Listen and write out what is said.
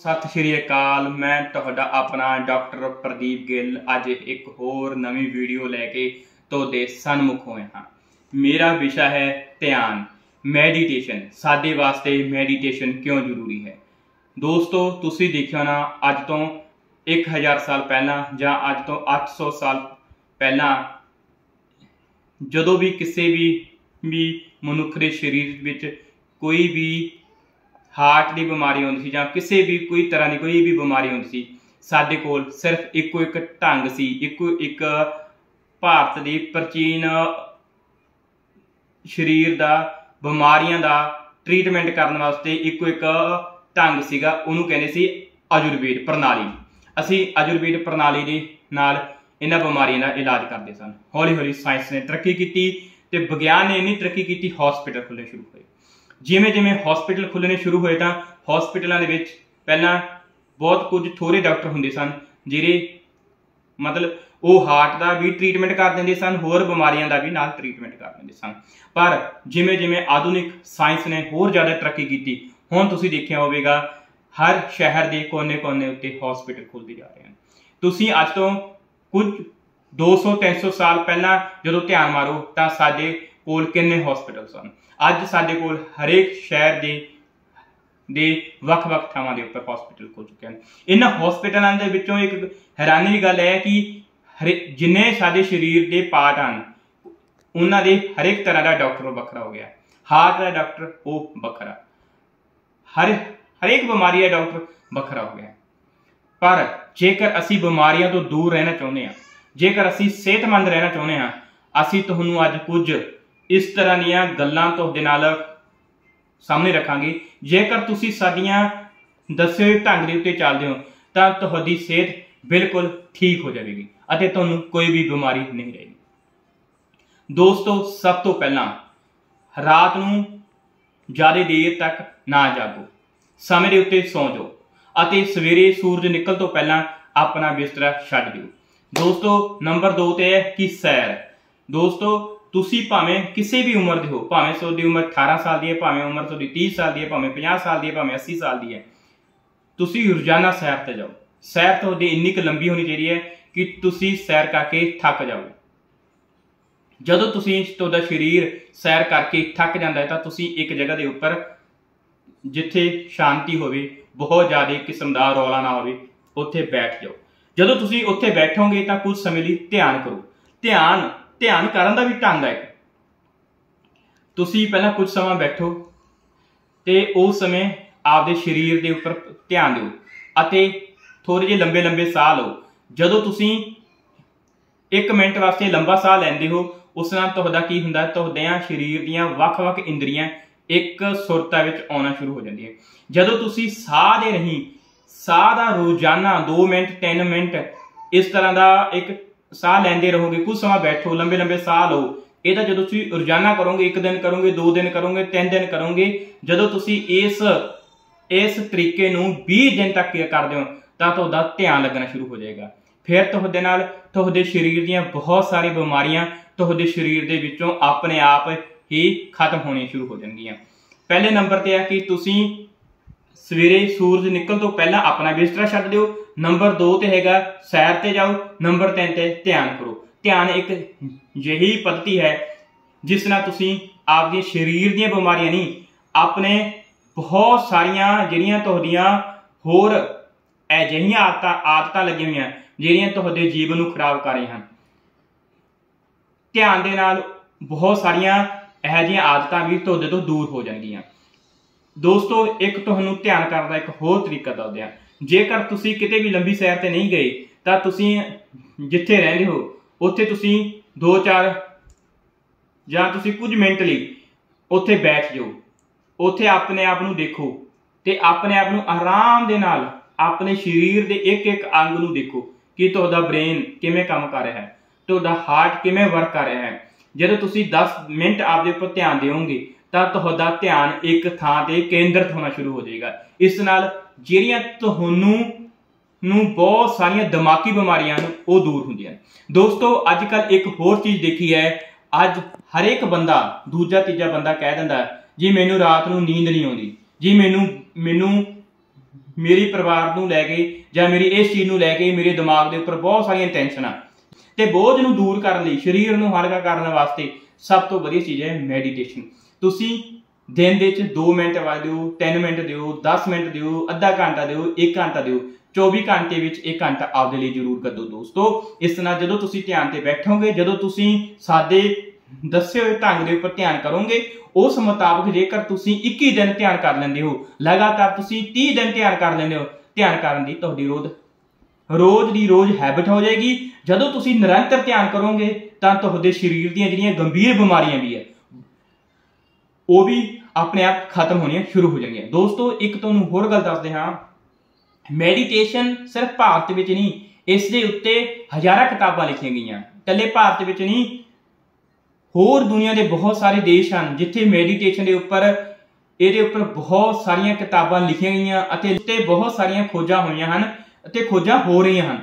ਸਤਿ ਸ਼੍ਰੀ ਅਕਾਲ, ਮੈਂ ਤੁਹਾਡਾ ਆਪਣਾ ਡਾਕਟਰ ਪ੍ਰਦੀਪ ਗਿੱਲ। ਅੱਜ ਇੱਕ ਹੋਰ ਨਵੀਂ ਵੀਡੀਓ ਲੈ ਕੇ ਤੁਹਾਡੇ ਸਨਮੁਖ ਹੋਏ ਹਾਂ। ਮੇਰਾ ਵਿਸ਼ਾ ਹੈ ਧਿਆਨ, ਮੈਡੀਟੇਸ਼ਨ। ਸਾਡੇ ਵਾਸਤੇ ਮੈਡੀਟੇਸ਼ਨ ਕਿਉਂ ਜ਼ਰੂਰੀ ਹੈ? ਦੋਸਤੋ, ਤੁਸੀਂ ਦੇਖਿਆ ਨਾ ਅੱਜ ਤੋਂ 1000 ਸਾਲ ਪਹਿਲਾਂ ਜਾਂ ਅੱਜ ਤੋਂ 800 ਸਾਲ ਪਹਿਲਾਂ ਜਦੋਂ ਵੀ ਕਿਸੇ ਵੀ ਵੀ ਮਨੁੱਖ ਦੇ ਸਰੀਰ ਵਿੱਚ ਕੋਈ ਵੀ ਹਾਰਟ ਦੀ ਬਿਮਾਰੀ ਹੁੰਦੀ ਸੀ ਜਾਂ ਕਿਸੇ ਵੀ ਕੋਈ ਤਰ੍ਹਾਂ ਦੀ ਕੋਈ ਵੀ ਬਿਮਾਰੀ ਹੁੰਦੀ ਸੀ, ਸਾਡੇ ਕੋਲ ਸਿਰਫ ਇੱਕੋ ਇੱਕ ਢੰਗ ਸੀ, ਇੱਕੋ ਇੱਕ ਭਾਰਤ ਦੀ ਪ੍ਰਾਚੀਨ ਸਰੀਰ ਦਾ, ਬਿਮਾਰੀਆਂ ਦਾ ਟ੍ਰੀਟਮੈਂਟ ਕਰਨ ਵਾਸਤੇ ਇੱਕੋ ਇੱਕ ਢੰਗ ਸੀਗਾ, ਉਹਨੂੰ ਕਹਿੰਦੇ ਸੀ ਆਯੁਰਵੇਦ ਪ੍ਰਣਾਲੀ। ਅਸੀਂ ਆਯੁਰਵੇਦ ਪ੍ਰਣਾਲੀ ਦੇ ਨਾਲ ਇਹਨਾਂ ਬਿਮਾਰੀਆਂ ਦਾ ਇਲਾਜ ਕਰਦੇ ਸਨ। ਹੌਲੀ ਹੌਲੀ ਸਾਇੰਸ ਨੇ ਤਰੱਕੀ ਕੀਤੀ ਤੇ ਵਿਗਿਆਨ ਨੇ ਇੰਨੀ ਤਰੱਕੀ ਕੀਤੀ ਹਸਪੀਟਲ ਖੁੱਲ੍ਹਣੇ ਸ਼ੁਰੂ ਹੋਏ। ਜਿਵੇਂ ਜਿਵੇਂ ਹਸਪੀਟਲ ਖੁੱਲ੍ਹਣੇ ਸ਼ੁਰੂ ਹੋਏ ਤਾਂ ਹਸਪੀਟਲਾਂ ਦੇ ਵਿੱਚ ਪਹਿਲਾਂ ਬਹੁਤ ਕੁਝ ਥੋੜੇ ਡਾਕਟਰ ਹੁੰਦੇ ਸਨ, ਜਿਹੜੇ ਮਤਲਬ ਉਹ ਹਾਰਟ ਦਾ ਵੀ ਟ੍ਰੀਟਮੈਂਟ ਕਰ ਦਿੰਦੇ ਸਨ, ਹੋਰ ਬਿਮਾਰੀਆਂ ਦਾ ਵੀ ਨਾਲ ਟ੍ਰੀਟਮੈਂਟ ਕਰ ਦਿੰਦੇ ਸਨ। ਪਰ ਜਿਵੇਂ ਜਿਵੇਂ ਆਧੁਨਿਕ ਸਾਇੰਸ ਨੇ ਹੋਰ ਜ਼ਿਆਦਾ ਤਰੱਕੀ ਕੀਤੀ, ਹੁਣ ਤੁਸੀਂ ਦੇਖਿਆ ਹੋਵੇਗਾ, ਹਰ ਸ਼ਹਿਰ ਦੇ ਕੋਨੇ-ਕੋਨੇ ਉੱਤੇ ਹਸਪੀਟਲ ਖੁੱਲਦੇ ਜਾ ਰਹੇ ਹਨ। ਤੁਸੀਂ ਅੱਜ ਤੋਂ ਕੁਝ 200 300 ਸਾਲ ਪਹਿਲਾਂ ਜਦੋਂ ਧਿਆਨ ਮਾਰੋ ਤਾਂ ਸਾਡੇ ਕੋਲ ਕਿੰਨੇ ਹਸਪੀਟਲ ਸਨ ਅੱਜ ਸਾਡੇ ਕੋਲ ਹਰੇਕ ਸ਼ਹਿਰ ਦੇ ਦੇ ਵੱਖ-ਵੱਖ ਥਾਵਾਂ ਦੇ ਉੱਪਰ ਹਸਪੀਟਲ ਖੁੱਲ ਚੁੱਕੇ ਹਨ। ਇਹਨਾਂ ਹਸਪੀਟਲਾਂ ਦੇ ਵਿੱਚੋਂ ਇੱਕ ਹੈਰਾਨੀ ਦੀ ਗੱਲ ਹੈ ਕਿ ਜਿੰਨੇ ਸਾਡੇ ਸਰੀਰ ਦੇ ਪਾਰਟ ਹਨ, ਉਹਨਾਂ ਦੇ ਹਰੇਕ ਤਰ੍ਹਾਂ ਦਾ ਡਾਕਟਰ ਵੱਖਰਾ ਹੋ ਗਿਆ। ਹਾਰਟ ਦਾ ਡਾਕਟਰ ਉਹ ਵੱਖਰਾ। ਹਰ, ਹਰੇਕ ਬਿਮਾਰੀ ਦਾ ਡਾਕਟਰ ਵੱਖਰਾ ਹੋ ਗਿਆ। ਪਰ ਜੇਕਰ ਅਸੀਂ ਬਿਮਾਰੀਆਂ ਤੋਂ ਦੂਰ ਰਹਿਣਾ ਚਾਹੁੰਦੇ ਹਾਂ, ਜੇਕਰ ਅਸੀਂ ਸਿਹਤਮੰਦ ਰਹਿਣਾ ਚਾਹੁੰਦੇ ਹਾਂ, ਅਸੀਂ ਤੁਹਾਨੂੰ ਅੱਜ ਕੁਝ ਇਸ ਤਰ੍ਹਾਂ ਦੀਆਂ ਗੱਲਾਂ ਤੁਹਾਡੇ ਨਾਲ ਸਾਹਮਣੇ ਰੱਖਾਂਗੇ। ਜੇਕਰ ਤੁਸੀਂ ਸਾਡੀਆਂ ਦੱਸੇ ਹੋਏ ਢੰਗ ਦੇ ਉੱਤੇ ਚੱਲਦੇ ਹੋ, ਤਾਂ ਤੁਹਾਡੀ ਸਿਹਤ ਬਿਲਕੁਲ ਠੀਕ ਹੋ ਜਾਵੇਗੀ ਅਤੇ ਤੁਹਾਨੂੰ ਕੋਈ ਵੀ ਬਿਮਾਰੀ ਨਹੀਂ ਰਹੇਗੀ। ਦੋਸਤੋ, ਸਭ ਤੋਂ ਪਹਿਲਾਂ ਰਾਤ ਨੂੰ ਜ਼ਿਆਦਾ ਦੇਰ ਤੱਕ ਨਾ ਜਾਗੋ। ਸਮੇਂ ਦੇ ਉੱਤੇ ਸੌਂ ਜਾਓ ਅਤੇ ਸਵੇਰੇ ਸੂਰਜ ਨਿਕਲ ਤੋਂ ਪਹਿਲਾਂ ਆਪਣਾ ਬਿਸਤਰਾ ਛੱਡ ਦਿਓ। ਦੋਸਤੋ, ਨੰਬਰ 2 ਤੇ ਹੈ ਕਿ ਸੈਰ। ਦੋਸਤੋ ਤੁਸੀਂ ਭਾਵੇਂ ਕਿਸੇ ਵੀ ਉਮਰ ਦੇ ਹੋ, ਭਾਵੇਂ ਤੁਹਾਡੀ ਉਮਰ 18 ਸਾਲ ਦੀ ਹੈ, ਭਾਵੇਂ ਉਮਰ ਤੁਹਾਡੀ 30 ਸਾਲ ਦੀ ਹੈ, ਭਾਵੇਂ 50 ਸਾਲ ਦੀ ਹੈ, ਭਾਵੇਂ 80 ਸਾਲ ਦੀ ਹੈ, ਤੁਸੀਂ ਰੋਜ਼ਾਨਾ ਸੈਰ ਤੇ ਜਾਓ। ਸੈਰ ਤੁਹਾਡੀ ਇੰਨੀ ਕੁ ਲੰਬੀ ਹੋਣੀ ਚਾਹੀਦੀ ਹੈ ਕਿ ਤੁਸੀਂ ਸੈਰ ਕਰਕੇ ਥੱਕ ਜਾਓ। ਜਦੋਂ ਤੁਸੀਂ ਤੁਹਾਡਾ ਸਰੀਰ ਸੈਰ ਕਰਕੇ ਥੱਕ ਜਾਂਦਾ ਹੈ ਤਾਂ ਤੁਸੀਂ ਇੱਕ ਜਗ੍ਹਾ ਦੇ ਉੱਪਰ ਜਿੱਥੇ ਸ਼ਾਂਤੀ ਹੋਵੇ, ਬਹੁਤ ਜ਼ਿਆਦਾ ਕਿਸਮ ਦਾ ਰੌਲਾ ਨਾ ਹੋਵੇ ਉੱਥੇ ਬੈਠ ਜਾਓ। ਜਦੋਂ ਤੁਸੀਂ ਉੱਥੇ ਬੈਠੋਗੇ ਤਾਂ ਕੁਝ ਸਮੇਂ ਲਈ ਧਿਆਨ ਕਰੋ। ਧਿਆਨ ਧਿਆਨ ਕਰਨ ਦਾ ਵੀ ਢੰਗ ਹੈ ਤੁਸੀਂ ਪਹਿਲਾਂ ਕੁਝ ਸਮਾਂ ਬੈਠੋ ਤੇ ਉਸ ਸਮੇਂ ਆਪਦੇ ਸਰੀਰ ਦੇ ਉੱਪਰ ਧਿਆਨ ਦਿਓ ਅਤੇ ਥੋੜੇ ਜਿਹੇ ਲੰਬੇ ਲੰਬੇ ਸਾਹ ਲਓ। ਜਦੋਂ ਤੁਸੀਂ 1 ਮਿੰਟ ਵਾਸਤੇ ਲੰਬਾ ਸਾਹ ਲੈਂਦੇ ਹੋ, ਉਸ ਨਾਲ ਤੁਹਾਡਾ ਕੀ ਹੁੰਦਾ? ਤੁਹਾਡਿਆਂ ਸਰੀਰ ਦੀਆਂ ਵੱਖ-ਵੱਖ ਇੰਦਰੀਆਂ ਇੱਕ ਸੁਰਤਾ ਵਿੱਚ ਆਉਣਾ ਸ਼ੁਰੂ ਹੋ ਜਾਂਦੀਆਂ। ਜਦੋਂ ਤੁਸੀਂ ਸਾਹ ਦੇ ਨਹੀਂ, ਸਾਹ ਦਾ ਰੋਜ਼ਾਨਾ 2 ਮਿੰਟ 3 ਮਿੰਟ ਇਸ ਤਰ੍ਹਾਂ ਦਾ ਇੱਕ ਸਾਹ ਲੈਂਦੇ ਰਹੋਗੇ, ਕੁਝ ਸਮਾਂ ਬੈਠੋ, ਲੰਬੇ ਲੰਬੇ ਸਾਹ ਲਓ। ਇਹ ਤਾਂ ਜਦੋਂ ਤੁਸੀਂ ਰੋਜ਼ਾਨਾ ਕਰੋਗੇ, ਇੱਕ ਦਿਨ ਕਰੋਗੇ, ਦੋ ਦਿਨ ਕਰੋਗੇ, ਤਿੰਨ ਦਿਨ ਕਰੋਗੇ, ਜਦੋਂ ਤੁਸੀਂ ਇਸ ਇਸ ਤਰੀਕੇ ਨੂੰ 20 ਦਿਨ ਤੱਕ ਕਰਦੇ ਹੋ, ਤਾਂ ਤੁਹਾਡਾ ਧਿਆਨ ਲੱਗਣਾ ਸ਼ੁਰੂ ਹੋ ਜਾਏਗਾ। ਫਿਰ ਤੁਹਾਡੇ ਨਾਲ ਤੁਹਾਡੇ ਸਰੀਰ ਦੀਆਂ ਬਹੁਤ ਸਾਰੀ ਬਿਮਾਰੀਆਂ ਤੁਹਾਡੇ ਸਰੀਰ ਦੇ ਵਿੱਚੋਂ ਆਪਣੇ ਆਪ ਹੀ ਖਤਮ ਹੋਣੀਆਂ ਸ਼ੁਰੂ ਹੋ ਜਾਣਗੀਆਂ। ਪਹਿਲੇ ਨੰਬਰ ਤੇ ਆ ਕਿ ਤੁਸੀਂ ਸਵੇਰੇ ਸੂਰਜ ਨਿਕਲਣ ਤੋਂ ਪਹਿਲਾਂ ਆਪਣਾ ਬਿਸਤਰਾ ਛੱਡ ਦਿਓ ਨੰਬਰ 2 ਤੇ ਹੈਗਾ, ਸੈਰ ਤੇ ਜਾਓ, ਨੰਬਰ 3 ਤੇ ਧਿਆਨ ਕਰੋ। ਧਿਆਨ ਇੱਕ ਜਿਹੀ ਪद्धਤੀ ਹੈ, ਜਿਸ ਨਾਲ ਤੁਸੀਂ ਆਪਦੇ ਸਰੀਰ ਦੀਆਂ ਬਿਮਾਰੀਆਂ ਨਹੀਂ, ਆਪਣੇ ਬਹੁਤ ਸਾਰੀਆਂ ਜਿਹੜੀਆਂ ਤੁਹਾਡੀਆਂ ਹੋਰ ਅਜਿਹੀਆਂ ਆਦਤਾਂ ਆਦਤਾਂ ਲੱਗੀਆਂ ਹੋਈਆਂ, ਜਿਹੜੀਆਂ ਤੁਹਾਡੇ ਜੀਵਨ ਨੂੰ ਖਰਾਬ ਕਰ ਰਹੀਆਂ ਹਨ। ਧਿਆਨ ਦੇ ਨਾਲ ਬਹੁਤ ਸਾਰੀਆਂ ਇਹੋ ਜਿਹੀਆਂ ਆਦਤਾਂ ਵੀ ਤੁਹਾਡੇ ਤੋਂ ਦੂਰ ਹੋ ਜਾਣਗੀਆਂ ਦੋਸਤੋ, ਇੱਕ ਤੁਹਾਨੂੰ ਧਿਆਨ ਕਰਨ ਦਾ ਇੱਕ ਹੋਰ ਤਰੀਕਾ ਦੱਸਦੇ ਆ ਜੇਕਰ ਤੁਸੀਂ ਕਿਤੇ ਵੀ ਲੰਬੀ ਸੈਰ ਤੇ ਨਹੀਂ ਗਏ, ਤਾਂ ਤੁਸੀਂ ਜਿੱਥੇ ਰਹਿੰਦੇ ਹੋ, ਉੱਥੇ ਤੁਸੀਂ 2-4 ਜਾਂ ਤੁਸੀਂ ਕੁਝ ਮਿੰਟ ਲਈ ਉੱਥੇ ਬੈਠ ਜਾਓ। ਉੱਥੇ ਆਪਣੇ ਆਪ ਨੂੰ ਦੇਖੋ ਤੇ ਆਪਣੇ ਆਪ ਨੂੰ ਆਰਾਮ ਦੇ ਨਾਲ ਆਪਣੇ ਸਰੀਰ ਦੇ ਇੱਕ ਇੱਕ ਅੰਗ ਨੂੰ ਦੇਖੋ ਕਿ ਤੁਹਾਡਾ ਬ੍ਰੇਨ ਕਿਵੇਂ ਕੰਮ ਕਰ ਰਿਹਾ ਹੈ, ਤੁਹਾਡਾ ਹਾਰਟ ਕਿਵੇਂ ਵਰਕ ਕਰ ਰਿਹਾ ਹੈ। ਜਦੋਂ ਤੁਸੀਂ 10 ਮਿੰਟ ਆਪਦੇ ਉੱਪਰ ਧਿਆਨ ਦਿਓਗੇ ਤਾਂ ਤੁਹਾਡਾ ਧਿਆਨ ਇੱਕ ਥਾਂ ਤੇ ਕੇਂਦਰਿਤ ਹੋਣਾ ਸ਼ੁਰੂ ਹੋ ਜਾਏਗਾ। ਇਸ ਨਾਲ ਜਿਹੜੀਆਂ ਤੁਹਾਨੂੰ ਨੂੰ ਬਹੁਤ ਸਾਰੀਆਂ ਦਿਮਾਗੀ ਬਿਮਾਰੀਆਂ ਹਨ ਉਹ ਦੂਰ ਹੁੰਦੀਆਂ ਦੋਸਤੋ ਅੱਜ ਕੱਲ ਇੱਕ ਹੋਰ ਚੀਜ਼ ਦੇਖੀ ਹੈ। ਅੱਜ ਹਰੇਕ ਬੰਦਾ ਦੂਜਾ ਤੀਜਾ ਬੰਦਾ ਕਹਿ ਦਿੰਦਾ ਜੀ, ਮੈਨੂੰ ਰਾਤ ਨੂੰ ਨੀਂਦ ਨਹੀਂ ਆਉਂਦੀ। ਜੀ, ਮੈਨੂੰ ਮੈਨੂੰ ਮੇਰੀ ਪਰਿਵਾਰ ਨੂੰ ਲੈ ਕੇ ਜਾਂ ਮੇਰੀ ਇਸ ਚੀਜ਼ ਨੂੰ ਲੈ ਕੇ ਮੇਰੇ ਦਿਮਾਗ ਦੇ ਉੱਪਰ ਬਹੁਤ ਸਾਰੀਆਂ ਟੈਨਸ਼ਨਾਂ ਤੇ ਬੋਝ ਨੂੰ ਦੂਰ ਕਰਨ ਲਈ, ਸਰੀਰ ਨੂੰ ਹਲਕਾ ਕਰਨ ਵਾਸਤੇ ਸਭ ਤੋਂ ਵਧੀਆ ਚੀਜ਼ ਹੈ ਮੈਡੀਟੇਸ਼ਨ। ਤੁਸੀਂ ਦਿਨ ਦੇ ਵਿੱਚ 2 ਮਿੰਟ ਵਾ ਦਿਓ 3 ਮਿੰਟ ਦਿਓ 10 ਮਿੰਟ ਦਿਓ, ਅੱਧਾ ਘੰਟਾ ਦਿਓ 1 ਘੰਟਾ ਦਿਓ 24 ਘੰਟੇ ਵਿੱਚ 1 ਘੰਟਾ ਆਪਦੇ ਲਈ ਜ਼ਰੂਰ ਕੱਢੋ ਦੋਸਤੋ। ਇਸ ਨਾਲ ਜਦੋਂ ਤੁਸੀਂ ਧਿਆਨ ਤੇ ਬੈਠੋਗੇ, ਜਦੋਂ ਤੁਸੀਂ ਸਾਡੇ ਦੱਸੇ ਹੋਏ ਢੰਗ ਦੇ ਉੱਪਰ ਧਿਆਨ ਕਰੋਗੇ, ਉਸ ਮੁਤਾਬਕ ਜੇਕਰ ਤੁਸੀਂ 21 ਦਿਨ ਧਿਆਨ ਕਰ ਲੈਂਦੇ ਹੋ, ਲਗਾਤਾਰ ਤੁਸੀਂ 30 ਦਿਨ ਧਿਆਨ ਕਰ ਲੈਂਦੇ ਹੋ, ਧਿਆਨ ਕਰਨ ਦੀ ਤੁਹਾਡੀ ਰੋਜ਼ ਰੋਜ਼ ਦੀ ਰੋਜ਼ ਹੈਬਿਟ ਹੋ ਜਾਏਗੀ। ਜਦੋਂ ਤੁਸੀਂ ਨਿਰੰਤਰ ਧਿਆਨ ਕਰੋਗੇ, ਤਾਂ ਤੁਹਾਡੇ ਸਰੀਰ ਦੀਆਂ ਜਿਹੜੀਆਂ ਗੰਭੀਰ ਬਿਮਾਰੀਆਂ ਵੀ ਹੈ ਉਹ ਵੀ ਆਪਣੇ ਆਪ ਖਤਮ ਹੋਣੀਆਂ ਸ਼ੁਰੂ ਹੋ ਜਾਣਗੀਆਂ। ਦੋਸਤੋ, ਇੱਕ ਤੁਹਾਨੂੰ ਹੋਰ ਗੱਲ ਦੱਸਦੇ ਹਾਂ। ਮੈਡੀਟੇਸ਼ਨ ਸਿਰਫ ਭਾਰਤ ਵਿੱਚ ਨਹੀਂ, ਇਸ ਦੇ ਉੱਤੇ ਹਜ਼ਾਰਾਂ ਕਿਤਾਬਾਂ ਲਿਖੀਆਂ ਗਈਆਂ। ਇਕੱਲੇ ਭਾਰਤ ਵਿੱਚ ਨਹੀਂ, ਹੋਰ ਦੁਨੀਆ ਦੇ ਬਹੁਤ ਸਾਰੇ ਦੇਸ਼ ਹਨ ਜਿੱਥੇ ਮੈਡੀਟੇਸ਼ਨ ਦੇ ਉੱਪਰ, ਇਹਦੇ ਉੱਪਰ ਬਹੁਤ ਸਾਰੀਆਂ ਕਿਤਾਬਾਂ ਲਿਖੀਆਂ ਗਈਆਂ ਅਤੇ ਉੱਤੇ ਬਹੁਤ ਸਾਰੀਆਂ ਖੋਜਾਂ ਹੋਈਆਂ ਹਨ ਅਤੇ ਖੋਜਾਂ ਹੋ ਰਹੀਆਂ ਹਨ।